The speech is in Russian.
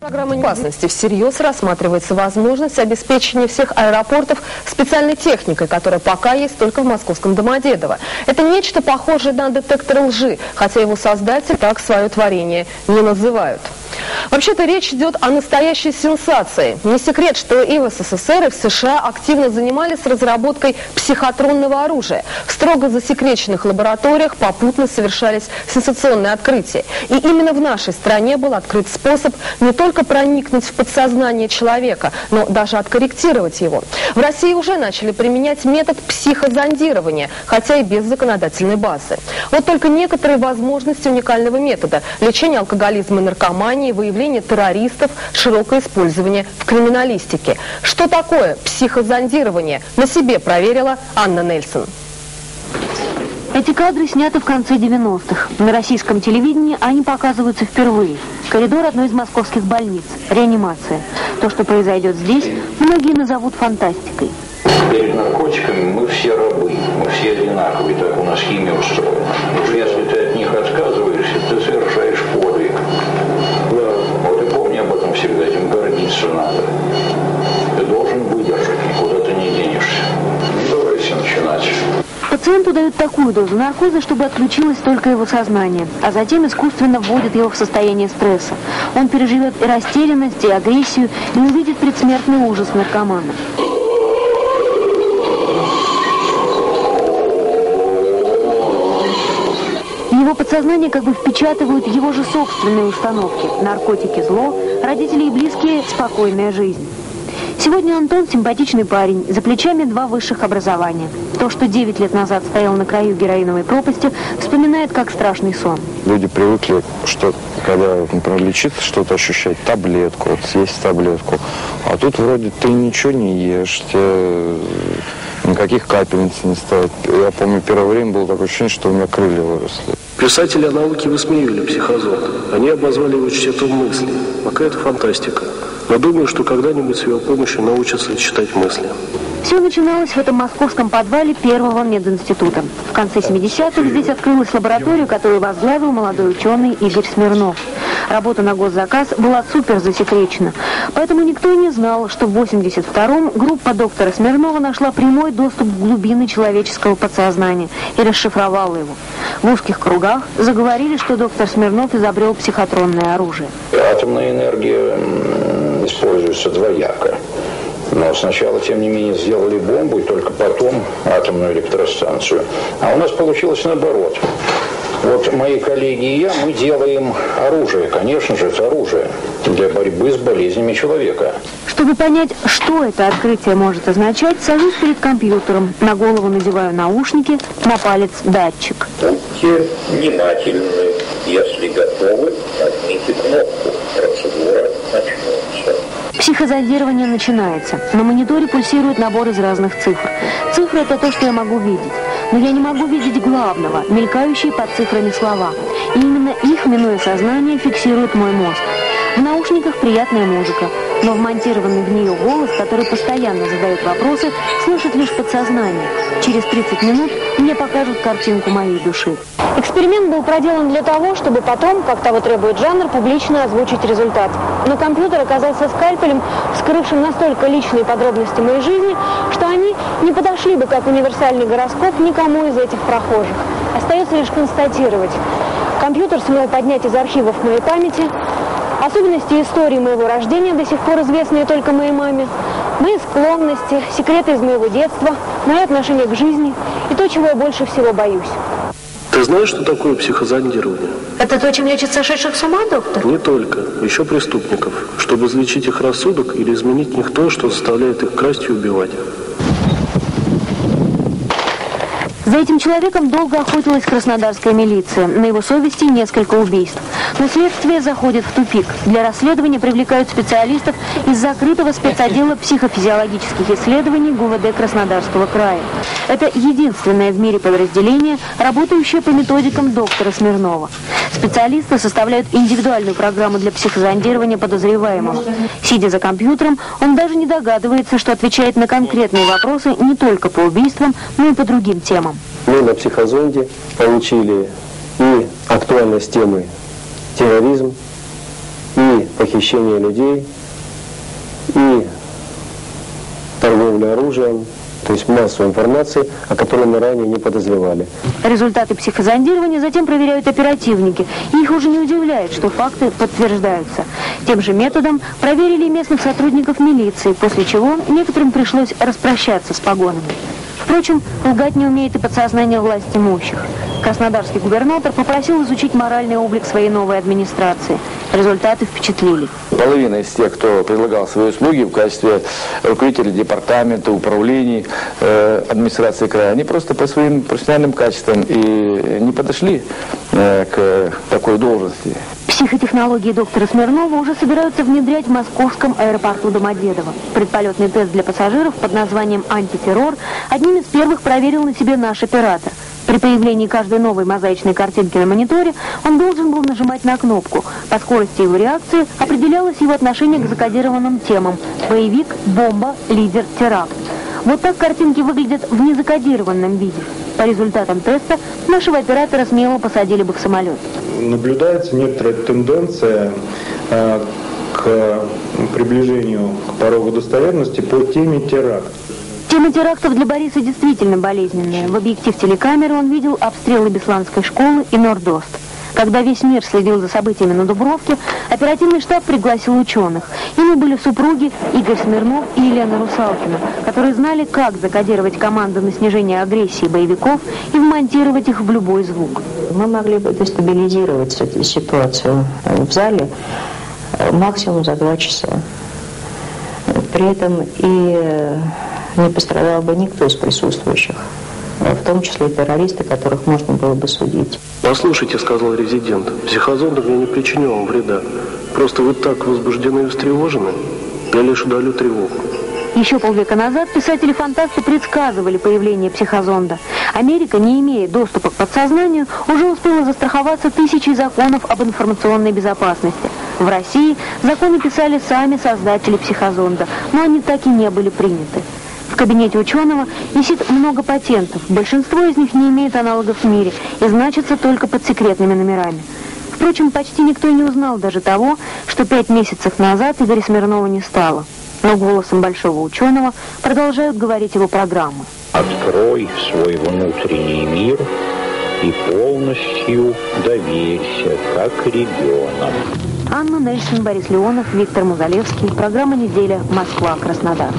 Программа безопасности всерьез рассматривается возможность обеспечения всех аэропортов специальной техникой, которая пока есть только в московском Домодедово. Это нечто похожее на детектор лжи, хотя его создатели так свое творение не называют. Вообще-то речь идет о настоящей сенсации. Не секрет, что и в СССР, и в США активно занимались разработкой психотронного оружия. В строго засекреченных лабораториях попутно совершались сенсационные открытия. И именно в нашей стране был открыт способ не только проникнуть в подсознание человека, но даже откорректировать его. В России уже начали применять метод психозондирования, хотя и без законодательной базы. Вот только некоторые возможности уникального метода – лечение алкоголизма и наркомании, выявление террористов, широкое использование в криминалистике. Что такое психозондирование? На себе проверила Анна Нельсон. Эти кадры сняты в конце 90-х. На российском телевидении они показываются впервые. Коридор одной из московских больниц. Реанимация. То, что произойдет здесь, многие назовут фантастикой. Перед наркотиками мы все рабы, мы все одинаковые, так у нас химия устроена. Если ты от них отказываешься, ты совершаешь дают такую дозу наркоза, чтобы отключилось только его сознание, а затем искусственно вводят его в состояние стресса. Он переживет и растерянность, и агрессию, и увидит предсмертный ужас наркомана. Его подсознание как бы впечатывают его же собственные установки. Наркотики – зло, родители и близкие – спокойная жизнь. Сегодня Антон симпатичный парень, за плечами два высших образования. То, что 9 лет назад стоял на краю героиновой пропасти, вспоминает как страшный сон. Люди привыкли, что когда, например, что-то ощущать, таблетку, вот съесть таблетку. А тут вроде ты ничего не ешь, тебе никаких капельниц не ставят. Я помню, первое время было такое ощущение, что у меня крылья выросли. Писатели о науке высмеивали психозонд. Они обозвали его чтецом мысли. Пока это фантастика. Но думаю, что когда-нибудь с его помощью научатся читать мысли. Все начиналось в этом московском подвале первого мединститута. В конце 70-х здесь открылась лаборатория, которую возглавил молодой ученый Игорь Смирнов. Работа на госзаказ была супер засекречена, поэтому никто и не знал, что в 82-м группа доктора Смирнова нашла прямой доступ к глубины человеческого подсознания и расшифровала его. В узких кругах заговорили, что доктор Смирнов изобрел психотронное оружие. Атомная энергия используется двояко. Но сначала, тем не менее, сделали бомбу, и только потом атомную электростанцию. А у нас получилось наоборот. Вот мои коллеги и я, мы делаем оружие, конечно же, это оружие для борьбы с болезнями человека. Чтобы понять, что это открытие может означать, сажусь перед компьютером, на голову надеваю наушники, на палец датчик. Будьте внимательны. Если готовы, нажмите кнопку. Процедура начнется. Психозондирование начинается. На мониторе пульсирует набор из разных цифр. Цифры – это то, что я могу видеть. Но я не могу видеть главного, мелькающие под цифрами слова. И именно их, минуя сознание, фиксирует мой мозг. В наушниках приятная музыка, но вмонтированный в нее голос, который постоянно задает вопросы, слышит лишь подсознание. Через 30 минут мне покажут картинку моей души. Эксперимент был проделан для того, чтобы потом, как того требует жанр, публично озвучить результат. Но компьютер оказался скальпелем, вскрывшим настолько личные подробности моей жизни, что они не подошли бы как универсальный гороскоп никому из этих прохожих. Остается лишь констатировать. Компьютер сумел поднять из архивов моей памяти особенности истории моего рождения, до сих пор известные только моей маме, мои склонности, секреты из моего детства, мое отношение к жизни и то, чего я больше всего боюсь. Ты знаешь, что такое психозондирование? Это то, чем лечат сошедших с ума, доктор? Не только, еще преступников, чтобы излечить их рассудок или изменить в них то, что заставляет их красть и убивать. За этим человеком долго охотилась краснодарская милиция. На его совести несколько убийств. Но следствие заходит в тупик. Для расследования привлекают специалистов из закрытого спецотдела психофизиологических исследований ГУВД Краснодарского края. Это единственное в мире подразделение, работающее по методикам доктора Смирнова. Специалисты составляют индивидуальную программу для психозондирования подозреваемого. Сидя за компьютером, он даже не догадывается, что отвечает на конкретные вопросы не только по убийствам, но и по другим темам. Мы на психозонде получили и актуальность темы терроризм, и похищение людей, и торговля оружием, то есть массу информации, о которой мы ранее не подозревали. Результаты психозондирования затем проверяют оперативники. И их уже не удивляет, что факты подтверждаются. Тем же методом проверили местных сотрудников милиции, после чего некоторым пришлось распрощаться с погонами. Впрочем, лгать не умеет и подсознание власть имущих. Краснодарский губернатор попросил изучить моральный облик своей новой администрации. Результаты впечатлили. Половина из тех, кто предлагал свои услуги в качестве руководителей департамента, управлений, э, администрации края, они просто по своим профессиональным качествам и не подошли э, к такой должности. Психотехнологии доктора Смирнова уже собираются внедрять в московском аэропорту Домодедово. Предполетный тест для пассажиров под названием «Антитеррор» одним из первых проверил на себе наш оператор. При появлении каждой новой мозаичной картинки на мониторе он должен был нажимать на кнопку. По скорости его реакции определялось его отношение к закодированным темам – боевик, бомба, лидер, теракт. Вот так картинки выглядят в незакодированном виде. По результатам теста нашего оператора смело посадили бы в самолет. Наблюдается некоторая тенденция э, к приближению к порогу достоверности по теме теракт. Тема терактов для Бориса действительно болезненная. В объектив телекамеры он видел обстрелы Бесланской школы и Нордост. Когда весь мир следил за событиями на Дубровке, оперативный штаб пригласил ученых. Ими были супруги Игорь Смирнов и Елена Русалкина, которые знали, как закодировать команды на снижение агрессии боевиков и вмонтировать их в любой звук. Мы могли бы дестабилизировать ситуацию в зале максимум за два часа. При этом и не пострадал бы никто из присутствующих, в том числе и террористы, которых можно было бы судить. «Послушайте», — сказал резидент, — «психозонд мне не причинил вам вреда. Просто вы так возбуждены и встревожены, я лишь удалю тревогу». Еще полвека назад писатели-фантасты предсказывали появление психозонда. Америка, не имея доступа к подсознанию, уже успела застраховаться тысячей законов об информационной безопасности. В России законы писали сами создатели психозонда, но они так и не были приняты. Кабинете ученого висит много патентов. Большинство из них не имеет аналогов в мире и значатся только под секретными номерами. Впрочем, почти никто не узнал даже того, что пять месяцев назад Игоря Смирнова не стало. Но голосом большого ученого продолжают говорить его программы. Открой свой внутренний мир и полностью доверься, как ребенок. Анна Нельсон, Борис Леонов, Виктор Музалевский. Программа «Неделя. Москва. Краснодар».